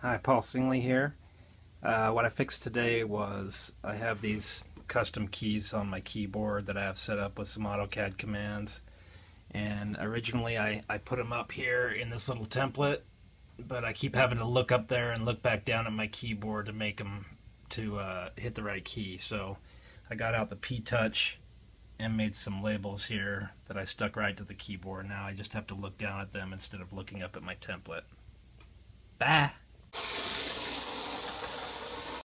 Hi, Paul Singley here. Uh, what I fixed today was I have these custom keys on my keyboard that I have set up with some AutoCAD commands. And originally I, I put them up here in this little template, but I keep having to look up there and look back down at my keyboard to make them to uh, hit the right key. So I got out the P-Touch and made some labels here that I stuck right to the keyboard. Now I just have to look down at them instead of looking up at my template. Bye!